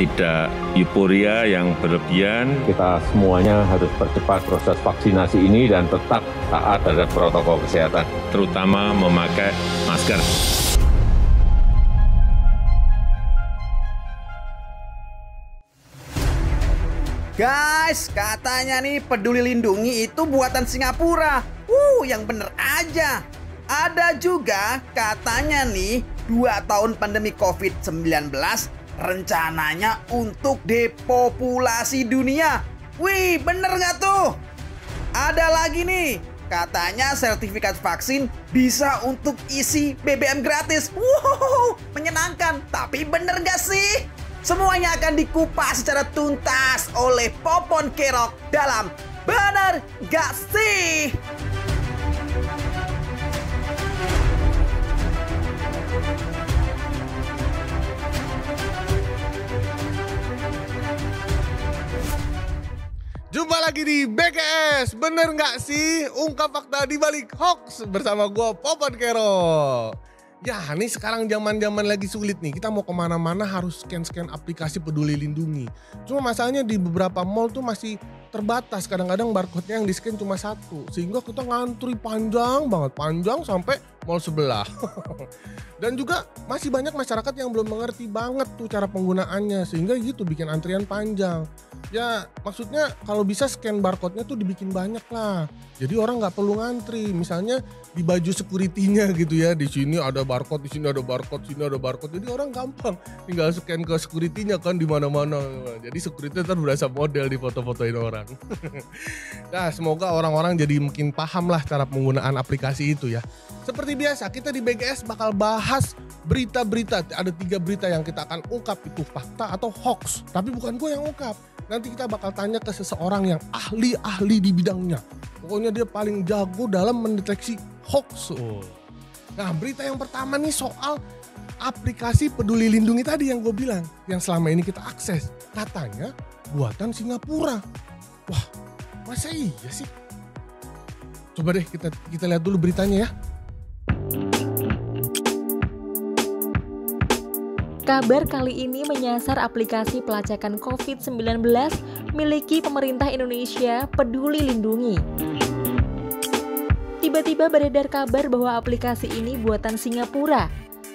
tidak euforia yang berlebihan. Kita semuanya harus percepat proses vaksinasi ini dan tetap taat terhadap protokol kesehatan. Terutama memakai masker. Guys, katanya nih peduli lindungi itu buatan Singapura. Uh, yang bener aja. Ada juga katanya nih, dua tahun pandemi COVID-19 rencananya untuk depopulasi dunia. Wih, bener nggak tuh? Ada lagi nih, katanya sertifikat vaksin bisa untuk isi BBM gratis. Wow, menyenangkan. Tapi bener nggak sih? Semuanya akan dikupas secara tuntas oleh Popon Kerok dalam Bener Gak Sih? Lagi di BKS, bener nggak sih? Ungkap fakta di balik hoax bersama gue Popon Kero. Ya, ini sekarang zaman-zaman lagi sulit nih. Kita mau ke mana-mana harus scan-scan aplikasi peduli lindungi. Cuma masalahnya di beberapa mall tuh masih terbatas. Kadang-kadang barcode-nya yang di-scan cuma satu. Sehingga kita ngantri panjang banget. Panjang sampai mall sebelah. Dan juga masih banyak masyarakat yang belum mengerti banget tuh cara penggunaannya. Sehingga gitu bikin antrian panjang ya maksudnya kalau bisa scan barcode-nya tuh dibikin banyak lah. Jadi orang nggak perlu ngantri. Misalnya di baju security-nya gitu ya. Di sini ada barcode, di sini ada barcode, sini ada barcode. Jadi orang gampang tinggal scan ke security-nya kan di mana-mana. Jadi security kan berasa model di foto-fotoin orang. nah, semoga orang-orang jadi mungkin paham lah cara penggunaan aplikasi itu ya. Seperti biasa, kita di BGS bakal bahas berita-berita. Ada tiga berita yang kita akan ungkap itu fakta atau hoax. Tapi bukan gue yang ungkap nanti kita bakal tanya ke seseorang yang ahli-ahli di bidangnya. Pokoknya dia paling jago dalam mendeteksi hoax. Nah berita yang pertama nih soal aplikasi peduli lindungi tadi yang gue bilang. Yang selama ini kita akses. Katanya buatan Singapura. Wah masa iya sih? Coba deh kita kita lihat dulu beritanya ya. Kabar kali ini menyasar aplikasi pelacakan COVID-19 miliki pemerintah Indonesia Peduli Lindungi. Tiba-tiba beredar kabar bahwa aplikasi ini buatan Singapura.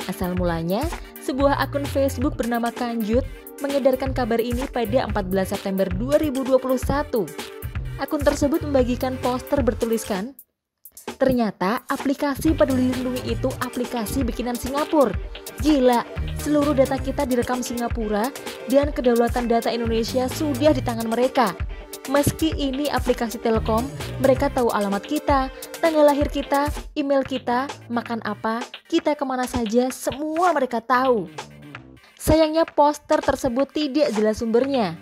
Asal mulanya, sebuah akun Facebook bernama Kanjut mengedarkan kabar ini pada 14 September 2021. Akun tersebut membagikan poster bertuliskan, Ternyata aplikasi Peduli Lindungi itu aplikasi bikinan Singapura. Gila, seluruh data kita direkam Singapura dan kedaulatan data Indonesia sudah di tangan mereka. Meski ini aplikasi Telkom, mereka tahu alamat kita, tanggal lahir kita, email kita, makan apa, kita ke mana saja, semua mereka tahu. Sayangnya poster tersebut tidak jelas sumbernya.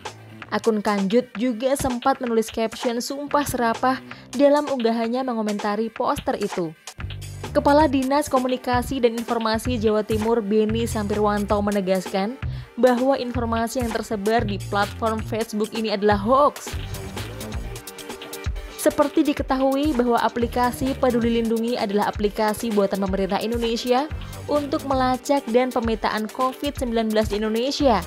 Akun Kanjut juga sempat menulis caption sumpah serapah dalam unggahannya mengomentari poster itu. Kepala Dinas Komunikasi dan Informasi Jawa Timur Beni Sampirwanto menegaskan bahwa informasi yang tersebar di platform Facebook ini adalah hoax. Seperti diketahui bahwa aplikasi Peduli Lindungi adalah aplikasi buatan pemerintah Indonesia untuk melacak dan pemetaan COVID-19 di Indonesia.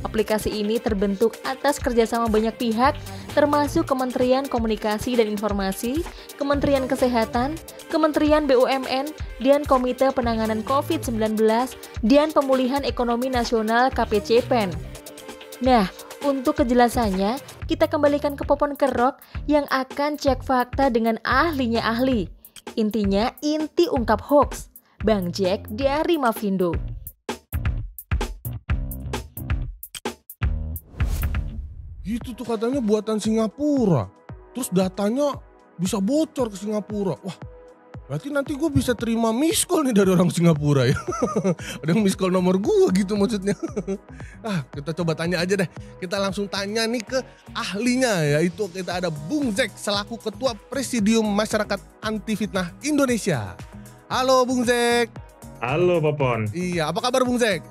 Aplikasi ini terbentuk atas kerjasama banyak pihak, termasuk Kementerian Komunikasi dan Informasi, Kementerian Kesehatan, Kementerian BUMN, dan Komite Penanganan COVID-19 dan Pemulihan Ekonomi Nasional KPCPEN. Nah, untuk kejelasannya, kita kembalikan ke Popon Kerok yang akan cek fakta dengan ahlinya ahli. Intinya, inti ungkap hoax. Bang Jack dari Mavindo. Itu tuh katanya buatan Singapura. Terus datanya bisa bocor ke Singapura. Wah, berarti nanti gue bisa terima miss call nih dari orang Singapura ya. Ada yang miss call nomor gue gitu maksudnya. ah, kita coba tanya aja deh. Kita langsung tanya nih ke ahlinya yaitu kita ada Bung Zek selaku Ketua Presidium Masyarakat Anti Fitnah Indonesia. Halo Bung Zek. Halo Popon. Iya, apa kabar Bung Zek?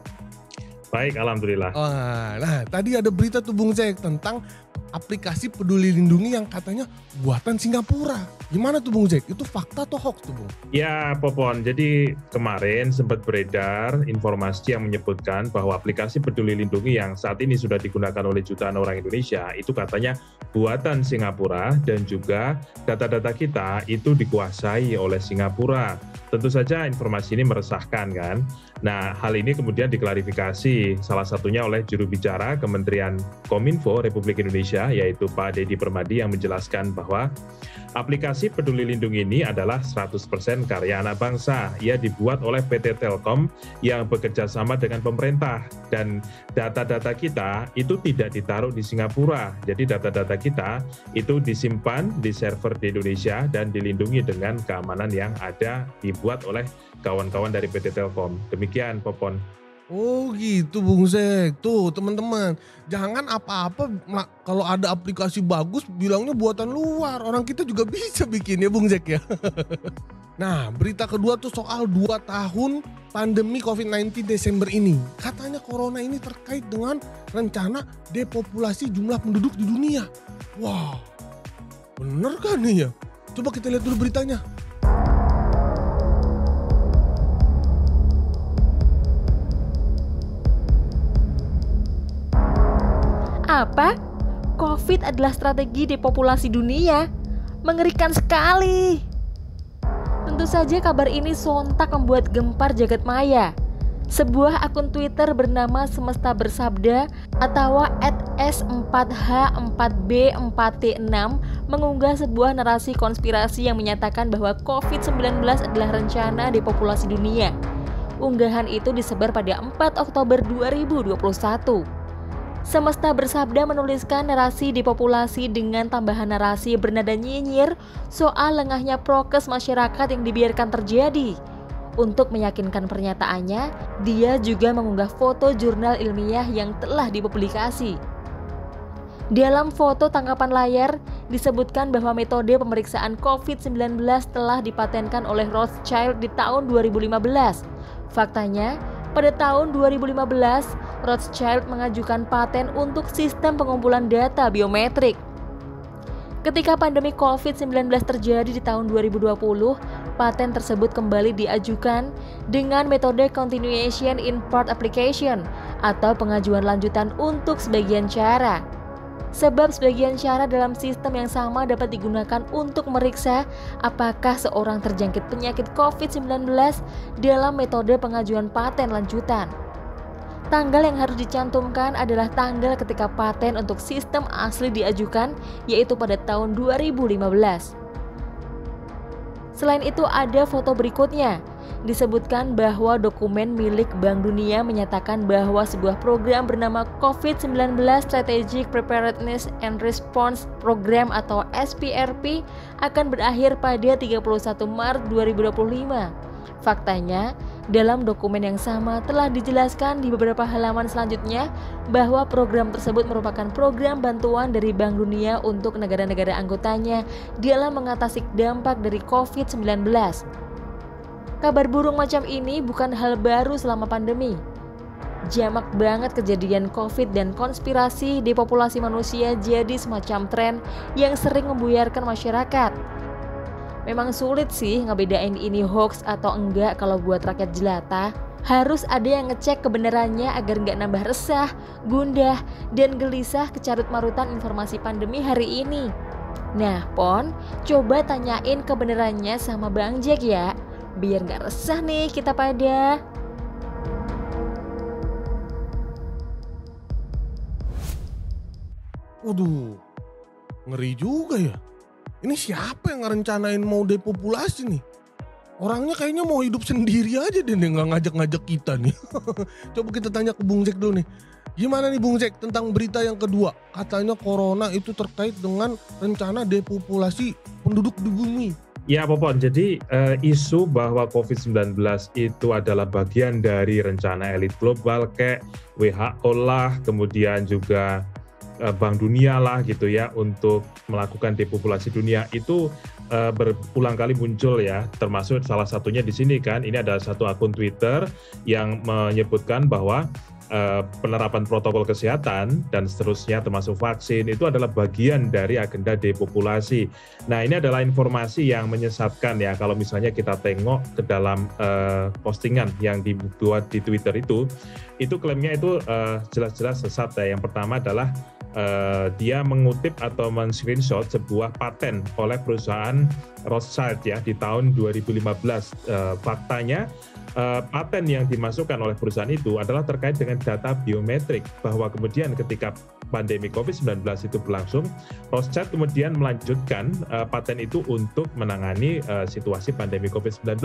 Baik, alhamdulillah. Wah, nah tadi ada berita tuh Bung Zek tentang aplikasi peduli lindungi yang katanya buatan Singapura. Gimana tuh Bung Jack? Itu fakta atau hoax tuh Bung? Ya Popon, jadi kemarin sempat beredar informasi yang menyebutkan bahwa aplikasi peduli lindungi yang saat ini sudah digunakan oleh jutaan orang Indonesia itu katanya buatan Singapura dan juga data-data kita itu dikuasai oleh Singapura. Tentu saja informasi ini meresahkan kan. Nah, hal ini kemudian diklarifikasi salah satunya oleh juru bicara Kementerian Kominfo Republik Indonesia yaitu Pak Dedi Permadi yang menjelaskan bahwa aplikasi Peduli Lindungi ini adalah 100% karya anak bangsa. Ia dibuat oleh PT Telkom yang bekerja sama dengan pemerintah dan data-data kita itu tidak ditaruh di Singapura. Jadi data-data kita itu disimpan di server di Indonesia dan dilindungi dengan keamanan yang ada di dibuat oleh kawan-kawan dari PT Telkom. Demikian Popon. Oh gitu Bung Zek. Tuh teman-teman, jangan apa-apa kalau ada aplikasi bagus bilangnya buatan luar. Orang kita juga bisa bikin ya Bung Zek ya. nah berita kedua tuh soal 2 tahun pandemi COVID-19 Desember ini. Katanya corona ini terkait dengan rencana depopulasi jumlah penduduk di dunia. Wah, bener kan nih ya? Coba kita lihat dulu beritanya. Apa? COVID adalah strategi depopulasi dunia? Mengerikan sekali. Tentu saja kabar ini sontak membuat gempar jagat maya. Sebuah akun Twitter bernama Semesta Bersabda atau @s4h4b4t6 mengunggah sebuah narasi konspirasi yang menyatakan bahwa COVID-19 adalah rencana depopulasi dunia. Unggahan itu disebar pada 4 Oktober 2021. Semesta Bersabda menuliskan narasi depopulasi dengan tambahan narasi bernada nyinyir soal lengahnya prokes masyarakat yang dibiarkan terjadi. Untuk meyakinkan pernyataannya, dia juga mengunggah foto jurnal ilmiah yang telah dipublikasi. Dalam foto tangkapan layar, disebutkan bahwa metode pemeriksaan COVID-19 telah dipatenkan oleh Rothschild di tahun 2015. Faktanya, pada tahun 2015, Rothschild mengajukan paten untuk sistem pengumpulan data biometrik. Ketika pandemi COVID-19 terjadi di tahun 2020, paten tersebut kembali diajukan dengan metode Continuation in Part Application atau pengajuan lanjutan untuk sebagian cara. Sebab sebagian cara dalam sistem yang sama dapat digunakan untuk meriksa apakah seorang terjangkit penyakit COVID-19 dalam metode pengajuan paten lanjutan. Tanggal yang harus dicantumkan adalah tanggal ketika paten untuk sistem asli diajukan, yaitu pada tahun 2015. Selain itu ada foto berikutnya, disebutkan bahwa dokumen milik Bank Dunia menyatakan bahwa sebuah program bernama COVID-19 Strategic Preparedness and Response Program atau SPRP akan berakhir pada 31 Maret 2025. Faktanya, dalam dokumen yang sama telah dijelaskan di beberapa halaman selanjutnya bahwa program tersebut merupakan program bantuan dari Bank Dunia untuk negara-negara anggotanya dalam mengatasi dampak dari COVID-19. Kabar burung macam ini bukan hal baru selama pandemi. Jamak banget kejadian COVID dan konspirasi depopulasi manusia jadi semacam tren yang sering membuyarkan masyarakat. Memang sulit sih ngebedain ini hoax atau enggak kalau buat rakyat jelata. Harus ada yang ngecek kebenarannya agar nggak nambah resah, gundah, dan gelisah kecarut marutan informasi pandemi hari ini. Nah, Pon, coba tanyain kebenarannya sama Bang Jack ya biar nggak resah nih kita pada. Waduh, ngeri juga ya. Ini siapa yang ngerencanain mau depopulasi nih? Orangnya kayaknya mau hidup sendiri aja deh nggak ngajak-ngajak kita nih. Coba kita tanya ke Bung Jack dulu nih. Gimana nih Bung Jack tentang berita yang kedua? Katanya corona itu terkait dengan rencana depopulasi penduduk di bumi. Ya, Popon. Jadi uh, isu bahwa COVID-19 itu adalah bagian dari rencana elit global kayak WHO lah, kemudian juga uh, Bank Dunia lah gitu ya untuk melakukan depopulasi dunia itu uh, berulang kali muncul ya. Termasuk salah satunya di sini kan, ini ada satu akun Twitter yang menyebutkan bahwa uh, penerapan protokol kesehatan dan seterusnya termasuk vaksin itu adalah bagian dari agenda depopulasi. Nah ini adalah informasi yang menyesatkan ya kalau misalnya kita tengok ke dalam uh, postingan yang dibuat di Twitter itu, itu klaimnya itu jelas-jelas uh, sesat ya. Yang pertama adalah uh, dia mengutip atau men-screenshot sebuah paten oleh perusahaan Rothschild ya di tahun 2015. Uh, faktanya uh, paten yang dimasukkan oleh perusahaan itu adalah terkait dengan data biometrik bahwa kemudian ketika pandemi COVID-19 itu berlangsung, Rothschild kemudian melanjutkan uh, paten itu untuk menangani uh, situasi pandemi COVID-19.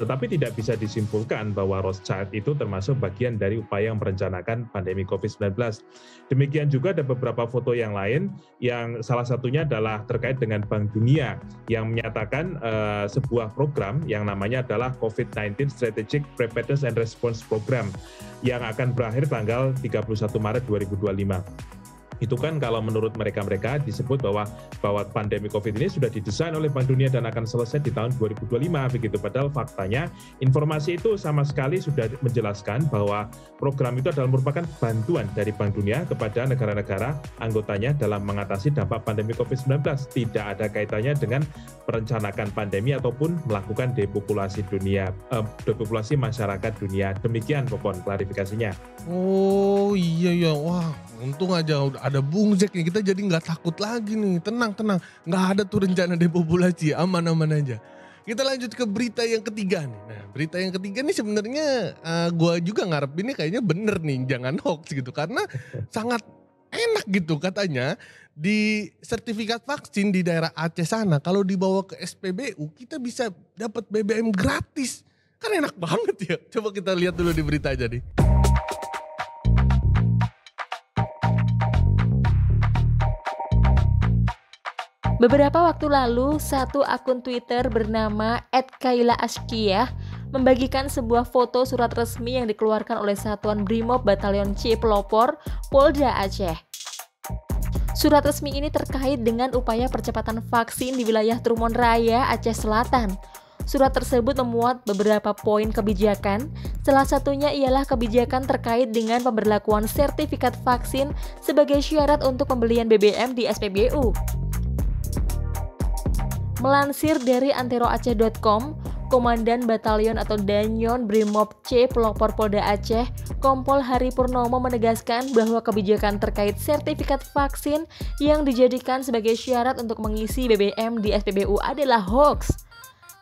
Tetapi tidak bisa disimpulkan bahwa Rothschild itu termasuk bagian dari upaya merencanakan pandemi COVID-19. Demikian juga ada beberapa foto yang lain yang salah satunya adalah terkait dengan Bank Dunia yang menyatakan uh, sebuah program yang namanya adalah COVID-19 Strategic Preparedness and Response Program yang akan berakhir tanggal 31 Maret 2025 itu kan kalau menurut mereka-mereka disebut bahwa bahwa pandemi Covid ini sudah didesain oleh Bank Dunia dan akan selesai di tahun 2025 begitu. Padahal faktanya informasi itu sama sekali sudah menjelaskan bahwa program itu adalah merupakan bantuan dari Bank Dunia kepada negara-negara anggotanya dalam mengatasi dampak pandemi Covid-19. Tidak ada kaitannya dengan merencanakan pandemi ataupun melakukan depopulasi dunia, eh, depopulasi masyarakat dunia. Demikian Popon klarifikasinya. Oh iya iya, wah untung aja ada Bung Jack nih, kita jadi nggak takut lagi nih, tenang tenang, nggak ada tuh rencana depopulasi, aman-aman aja. Kita lanjut ke berita yang ketiga nih. Nah, berita yang ketiga nih sebenarnya uh, gua juga ngarep ini kayaknya bener nih, jangan hoax gitu karena sangat enak gitu katanya di sertifikat vaksin di daerah Aceh sana kalau dibawa ke SPBU kita bisa dapat BBM gratis. Kan enak banget ya. Coba kita lihat dulu di berita aja nih. Beberapa waktu lalu, satu akun Twitter bernama @kaila_ashkiyah membagikan sebuah foto surat resmi yang dikeluarkan oleh Satuan Brimob Batalion C Pelopor Polda Aceh. Surat resmi ini terkait dengan upaya percepatan vaksin di wilayah Trumon Raya, Aceh Selatan. Surat tersebut memuat beberapa poin kebijakan, salah satunya ialah kebijakan terkait dengan pemberlakuan sertifikat vaksin sebagai syarat untuk pembelian BBM di SPBU. Melansir dari anteroaceh.com, Komandan Batalion atau Danyon Brimob C Pelopor Polda Aceh, Kompol Hari Purnomo menegaskan bahwa kebijakan terkait sertifikat vaksin yang dijadikan sebagai syarat untuk mengisi BBM di SPBU adalah hoax.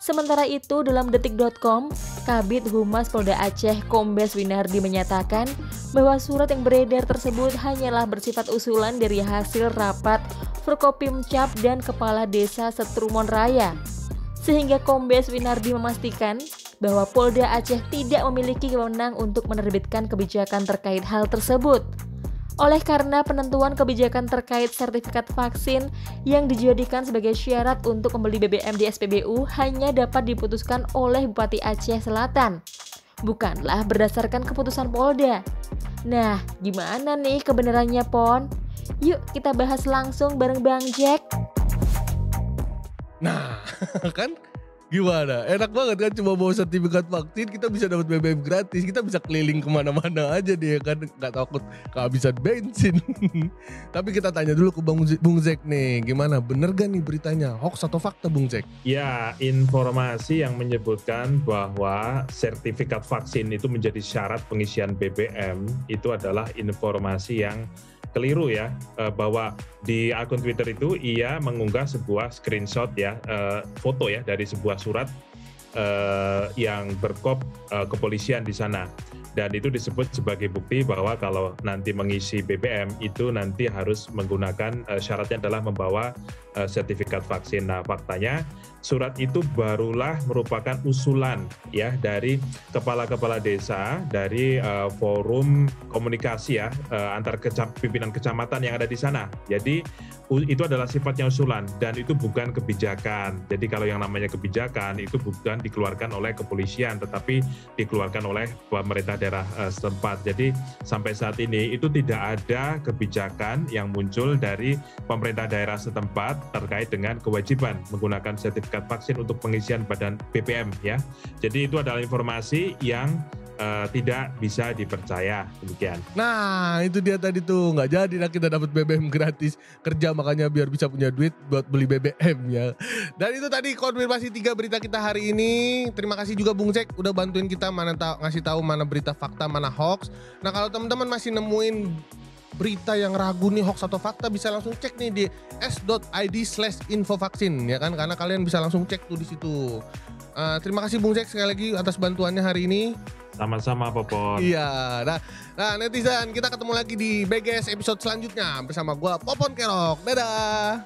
Sementara itu, dalam detik.com, Kabit Humas Polda Aceh Kombes Winardi menyatakan bahwa surat yang beredar tersebut hanyalah bersifat usulan dari hasil rapat Forkopimcap dan Kepala Desa Setrumon Raya. Sehingga Kombes Winardi memastikan bahwa Polda Aceh tidak memiliki wewenang untuk menerbitkan kebijakan terkait hal tersebut oleh karena penentuan kebijakan terkait sertifikat vaksin yang dijadikan sebagai syarat untuk membeli BBM di SPBU hanya dapat diputuskan oleh Bupati Aceh Selatan, bukanlah berdasarkan keputusan Polda. Nah, gimana nih kebenarannya, Pon? Yuk kita bahas langsung bareng Bang Jack. Nah, kan Gimana? Enak banget kan cuma bawa sertifikat vaksin kita bisa dapat BBM gratis. Kita bisa keliling ke mana-mana aja dia kan nggak takut kehabisan bensin. Tapi kita tanya dulu ke Bang, Bung Zek nih. Gimana? Bener gak nih beritanya? Hoax atau fakta Bung Zek? Ya informasi yang menyebutkan bahwa sertifikat vaksin itu menjadi syarat pengisian BBM itu adalah informasi yang keliru ya uh, bahwa di akun Twitter itu ia mengunggah sebuah screenshot ya uh, foto ya dari sebuah surat uh, yang berkop kepolisian di sana dan itu disebut sebagai bukti bahwa kalau nanti mengisi BBM itu nanti harus menggunakan uh, syaratnya adalah membawa uh, sertifikat vaksin. Nah, faktanya surat itu barulah merupakan usulan ya dari kepala-kepala desa dari uh, forum komunikasi ya uh, antar kecam, pimpinan kecamatan yang ada di sana. Jadi itu adalah sifatnya usulan dan itu bukan kebijakan. Jadi kalau yang namanya kebijakan itu bukan dikeluarkan oleh kepolisian tetapi dikeluarkan oleh pemerintah daerah uh, setempat. Jadi sampai saat ini itu tidak ada kebijakan yang muncul dari pemerintah daerah setempat terkait dengan kewajiban menggunakan sertifikat vaksin untuk pengisian badan BPM ya. Jadi itu adalah informasi yang uh, tidak bisa dipercaya. Demikian. Nah itu dia tadi tuh nggak jadi lah kita dapat BBM gratis kerja makanya biar bisa punya duit buat beli BBM ya. Dan itu tadi konfirmasi tiga berita kita hari ini. Terima kasih juga Bung Cek udah bantuin kita mana tahu ngasih tahu mana berita fakta mana hoax. Nah kalau teman-teman masih nemuin berita yang ragu nih hoax atau fakta bisa langsung cek nih di s.id slash info vaksin ya kan karena kalian bisa langsung cek tuh di situ. Uh, terima kasih Bung Cek sekali lagi atas bantuannya hari ini. Sama-sama Popon. Iya. Nah, nah netizen, kita ketemu lagi di BGS episode selanjutnya bersama gue Popon Kerok. Dadah.